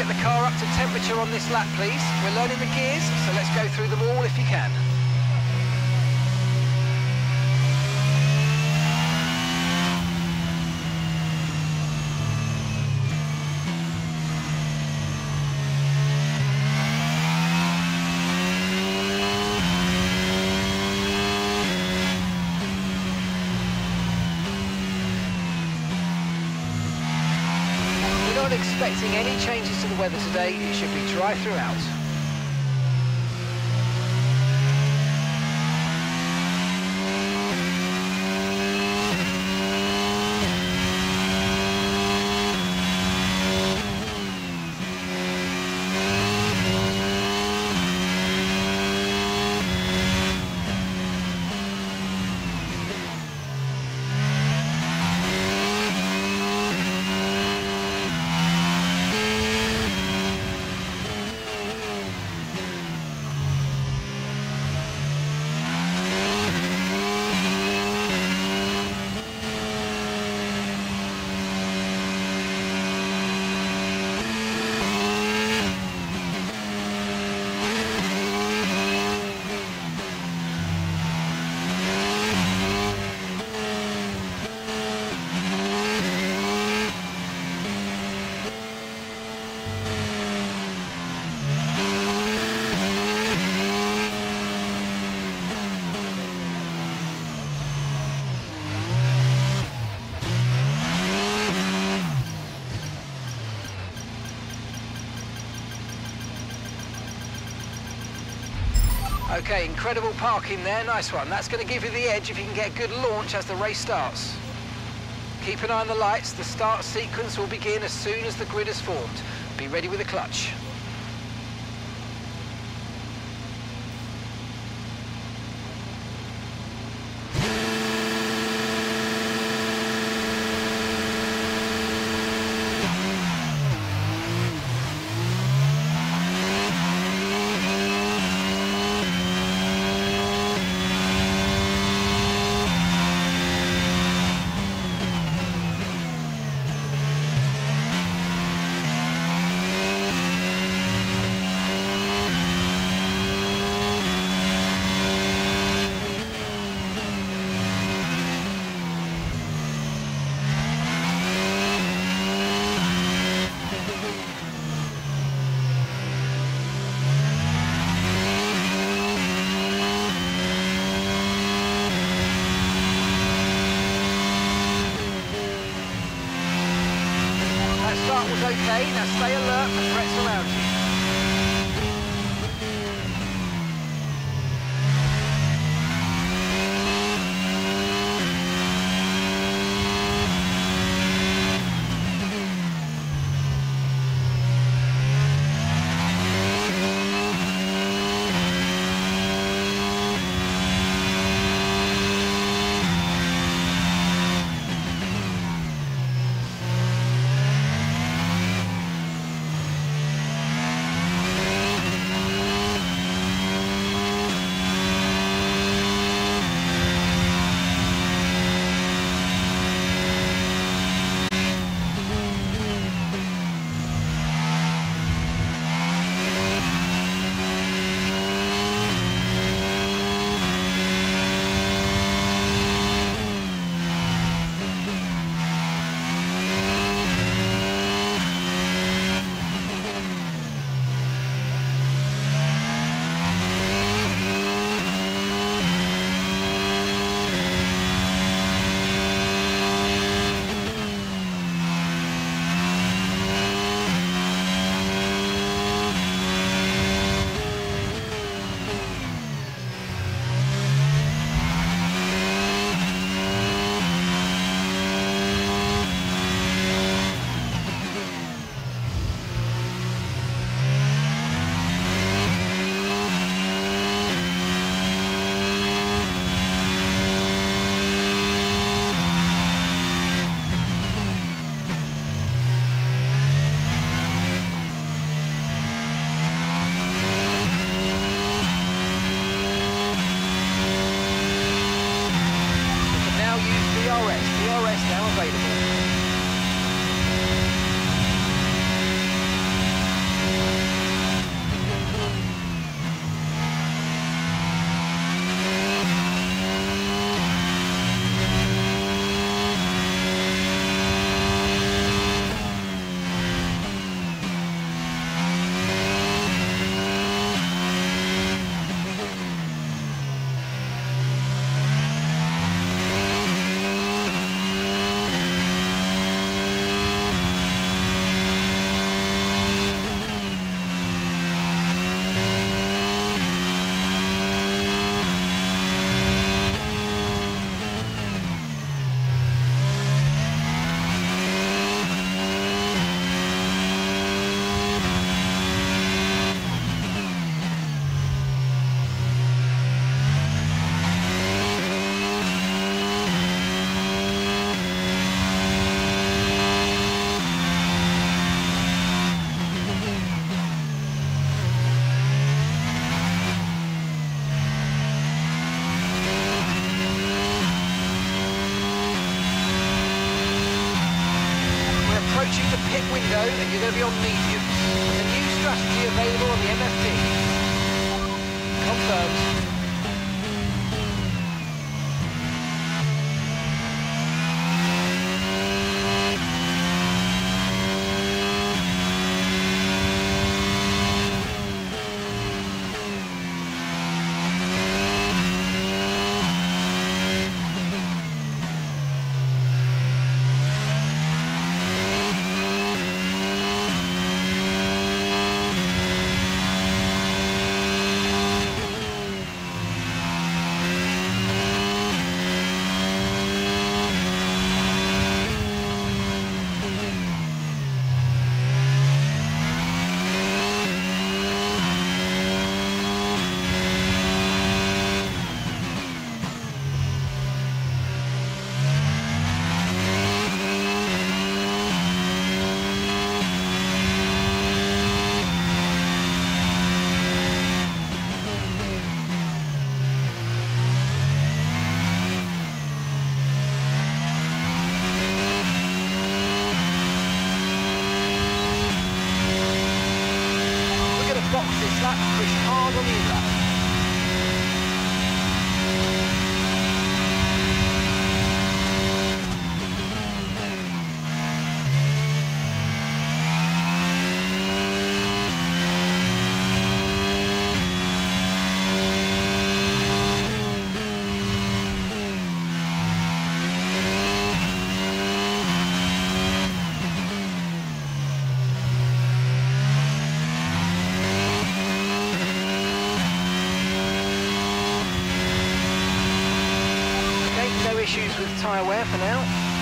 Get the car up to temperature on this lap, please. We're learning the gears, so let's go through them all if you can. Expecting any changes weather today. It should be dry throughout. Okay, incredible parking there, nice one. That's going to give you the edge if you can get a good launch as the race starts. Keep an eye on the lights, the start sequence will begin as soon as the grid is formed. Be ready with the clutch. That start was okay, now stay alert for threats around you. Confirmed. issues with tyre wear for now.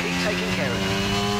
Keep taking care of them.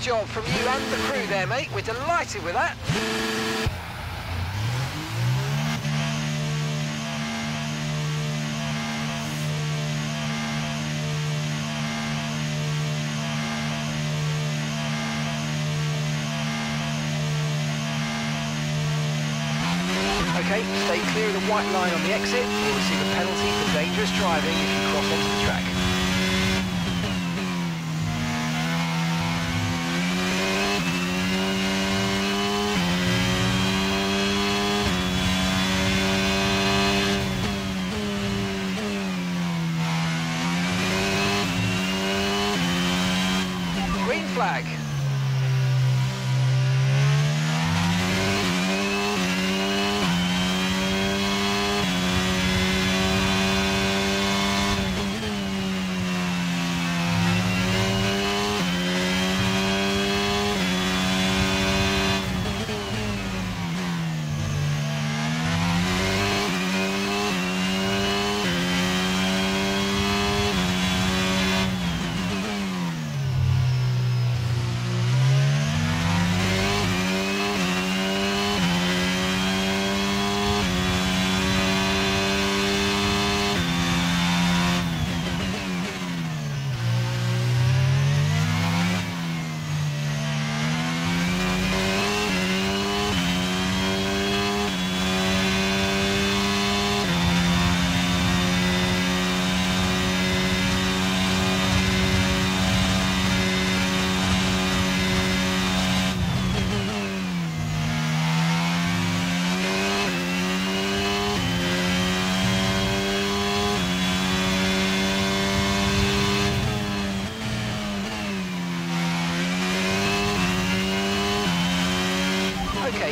Job from you and the crew there, mate. We're delighted with that. Okay, stay clear of the white line on the exit. You'll receive a penalty for dangerous driving if you cross onto the track.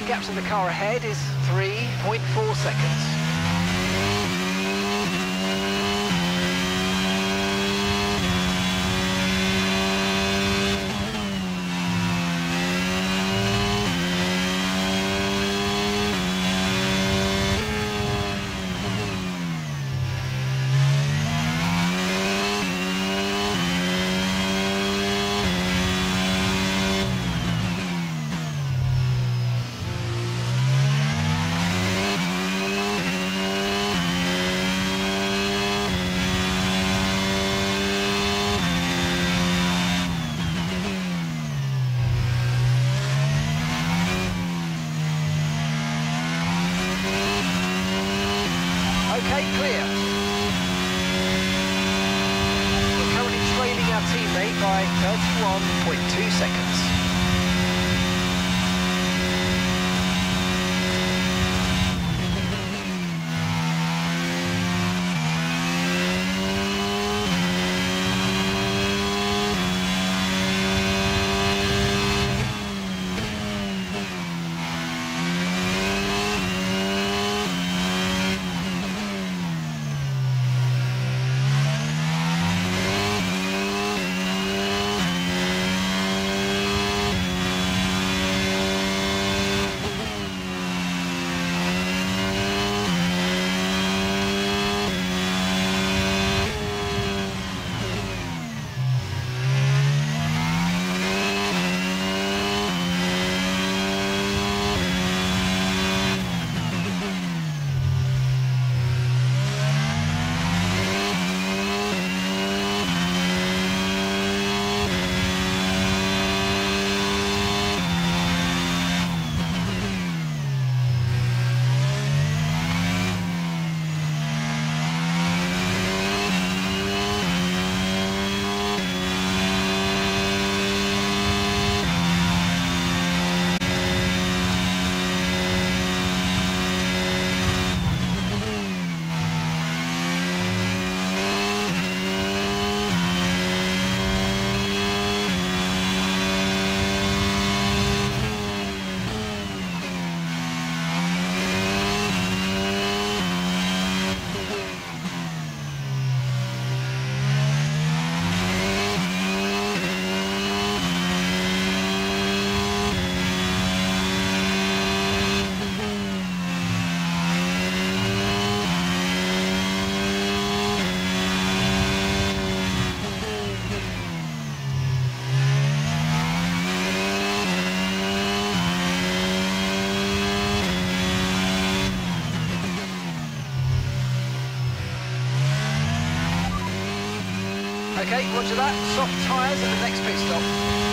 Gap to the car ahead is 3.4 seconds. Okay, roger that. Soft tyres at the next pit stop.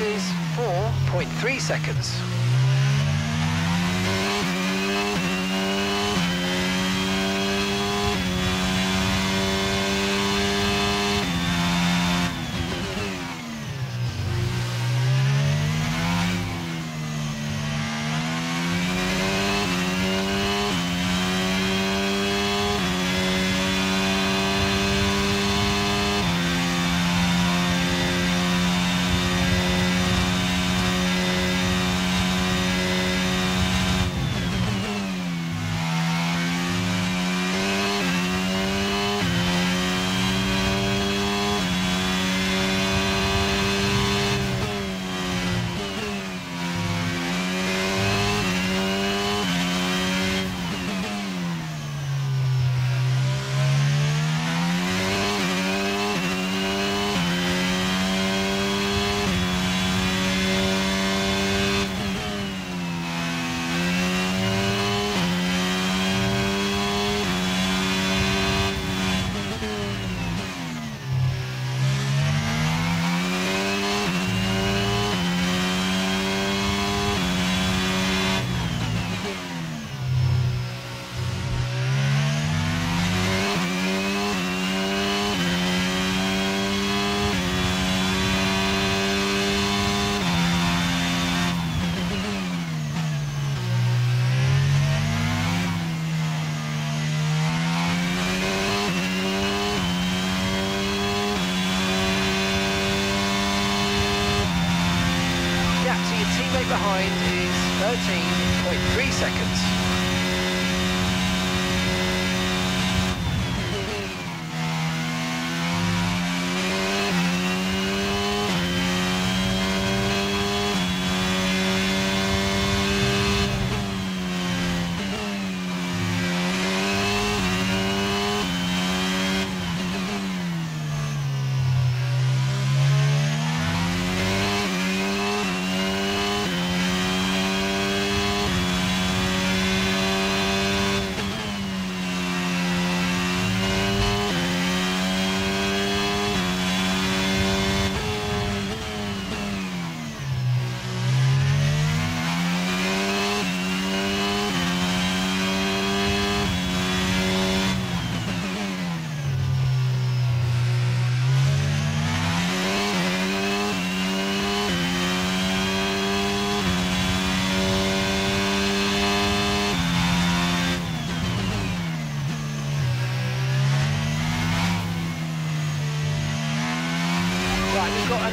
Is 4.3 seconds.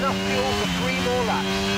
Enough fuel for three more laps.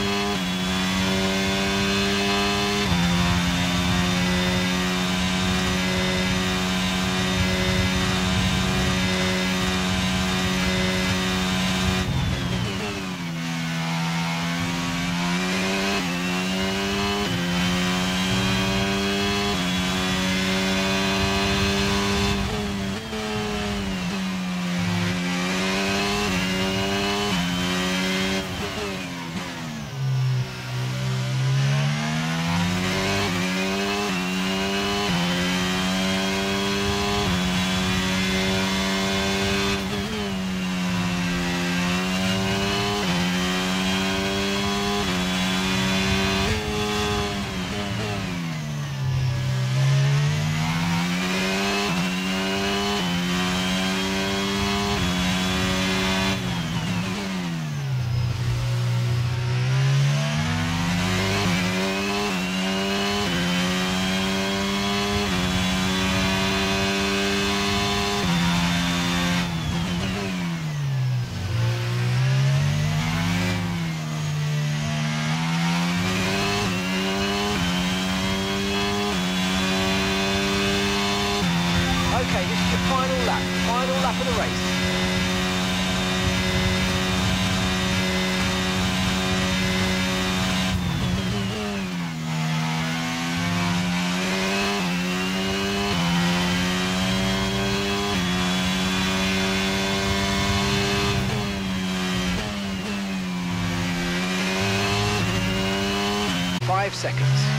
lap of the race. Five seconds.